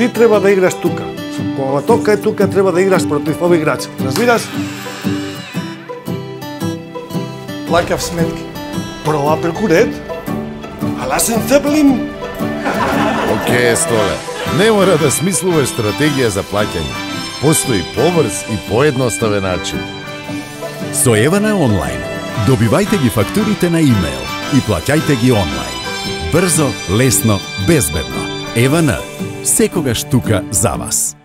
ти треба да играш тука. Кога тока е тука, треба да играш против овој играч. Разбираш? Плакав сметки. Прова преку ред. Аласен цеплим. Океј, Столе. Не мора да смислуваш стратегија за плаќање. Постои поврз и поедноставен начин. Со Евана онлайн. Добивајте ги фактурите на имейл и плаќајте ги онлайн. Брзо, лесно, безбедно. Евана, секогаш тука за вас.